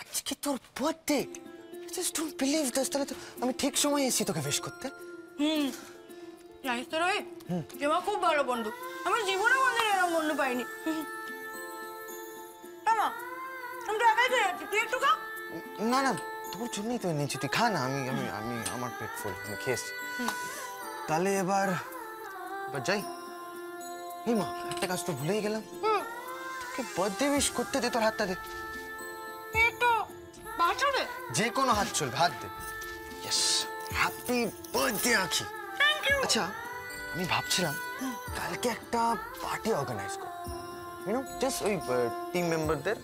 আজকে তোর birthday just don't believe this তাহলে তো আমি ঠিক সময় এসেছি তোকে উইশ করতে। হুম জানিস তো রোহিত যে আমার খুব ভালো বন্ধু। আমার জীবনে বন্ধু এরকম বন্ধু পাইনি। মা আমি তো একাই খেয়ে যাচ্ছি তুই একটু খা। না না তোর জন্যই তো এনেছি। তুই খা না আমি আমি আমি আমার পেট ফুল আমি খেয়ে এসছি। তাহলে এবার এবার যাই। এই মা একটা কাজ তো ভুলেই গেলাম। তোকে বার্থডে উইশ করতে দে তোর হাতটা দে। বাঁচাবে যে কোনো হাত চলবে হাত দে। Yes happy birthday Akhi. Thank you আচ্ছা আমি ভাবছিলাম কালকে একটা পার্টি অর্গানাইজ করব। ইউনো জাস্ট ওই টিম মেম্বারদের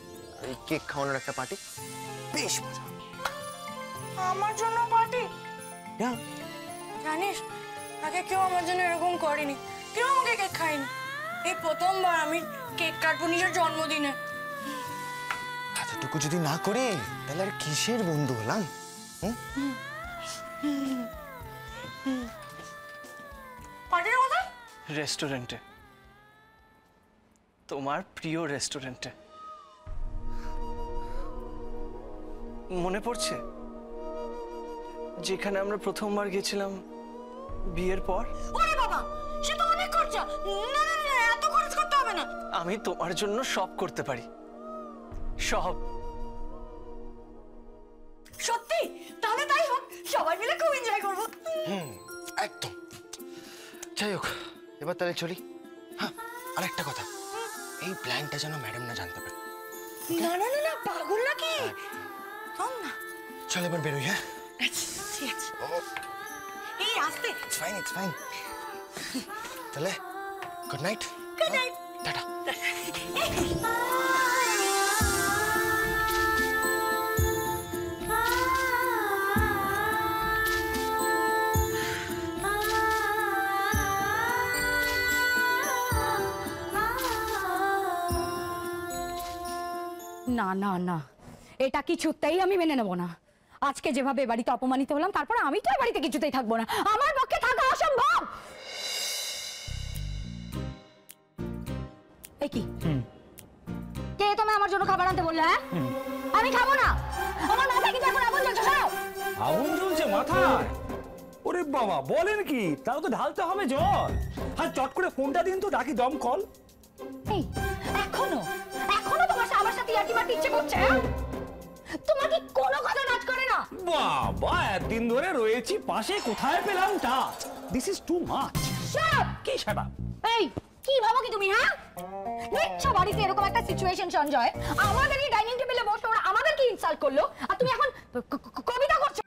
ওই কেক খাওয়ানোর একটা পার্টি বেশ মজা। আমার জন্য পার্টি হ্যাঁ জানিস আগে কেউ আমার জন্য এরকম করেনি। কেউ আমাকে কেক খায়নি। এই প্রথমবার আমি কেক কাটবো নিজের জন্মদিনে। এতটুকু যদি না করি তাহলে আর কিসের বন্ধু হলাম? পার্টিটা কোথায়? রেস্টুরেন্টে। তোমার প্রিয় রেস্টুরেন্টে। মনে পড়ছে? যেখানে আমরা প্রথমবার গেছিলাম বিয়ের পর? ওরে বাবা সে তো না না না এত খরচ করতে হবে না। আমি তোমার জন্য সব করতে পারি। সব। সত্যি? তাহলে তাই হোক সবাই মিলে খুব এনজয় করব। হুম একদম। যাই হোক এবার তাহলে চলি। হ্যাঁ আর একটা কথা। এই প্ল্যানটা যেন ম্যাডাম না জানতে পারে না না না না পাগল নাকি? থাম না। চল এবার বেরোই হ্যাঁ? আচ্ছা ঠিক আছে। এই আসতে। ইটস ফাইন ইটস ফাইন তাহলে গুড নাইট Good night. টাটা না না না। এটা কিছুতেই আমি মেনে নেব না। আজকে যেভাবে বাড়িতে অপমানিত হলাম তারপরে আমি তো বাড়িতে কিছুতেই থাকব না। আমার পক্ষে থাকা অসম্ভব! কি? কে তুমি আমার জন্য খাবার আনতে বললে হ্যাঁ? আমি খাব না। আমার মাথায় কিন্তু এখন আগুন জ্বলছে সরাও আগুন জ্বলছে মাথায়? ওরে বাবা বলেন কি? তাও তো ঢালতে হবে জল। আর চট করে ফোনটা দিন তো ডাকি দমকল এই এখনও? এখনও তোমার আমার সাথে ইয়ার্কি মারতে ইচ্ছে করছে হ্যাঁ? তোমার কি কোনো কথা কাজ করে না? বাবা একদিন ধরে রয়েছি পাশে কোথায় পেলাম touch this is too much up! কি সেটা? এই কি ভাবো কি মিথ্যা বাড়িতে এরকম একটা সিচুয়েশন সঞ্জয়, আমাদের এই ডাইনিং টেবিলে বসে ওরা আমাদেরকে ইনসাল্ট করল, আর তুমি এখন কবিতা করছ।